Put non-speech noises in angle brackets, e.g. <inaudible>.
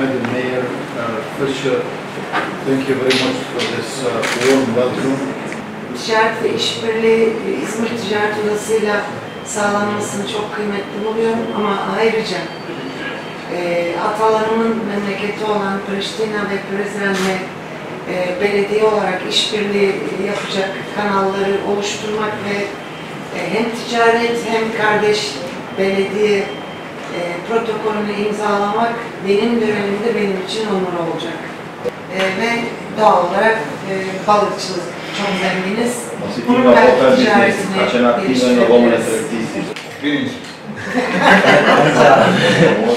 Felicia, thank you very much for this uh, warm welcome. Ticaret ve işbirliği İzmir Ticaret Odası'yla sağlanmasını çok kıymetli buluyorum ama ayrıca e, atalarımın memleketi olan Priştina ve Prizren'le e, belediye olarak işbirliği yapacak kanalları oluşturmak ve e, hem ticaret hem kardeş belediye e, protokolünü imzalamak benim dönemimde benim için onur olacak. E, ve doğal olarak e, balıkçılık çok zenginiz. Bunun belki ticaretini geliştirebiliriz. <laughs> <laughs> Birinci. <laughs>